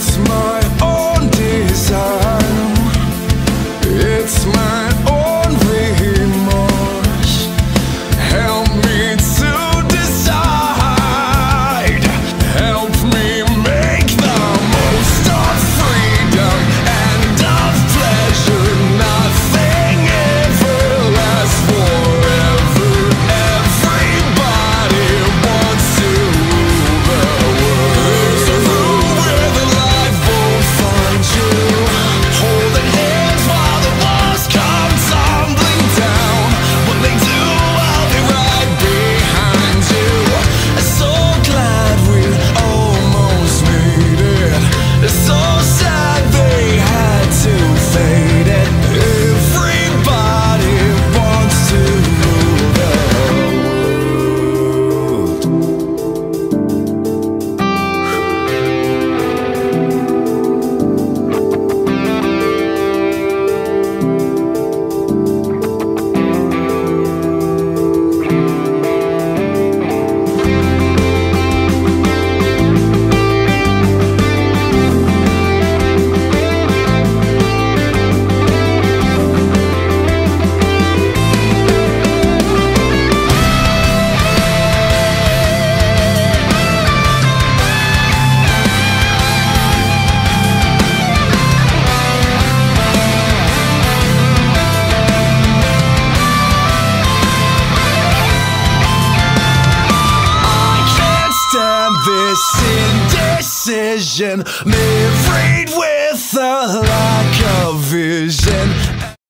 It's my decision. Married with a lack of vision.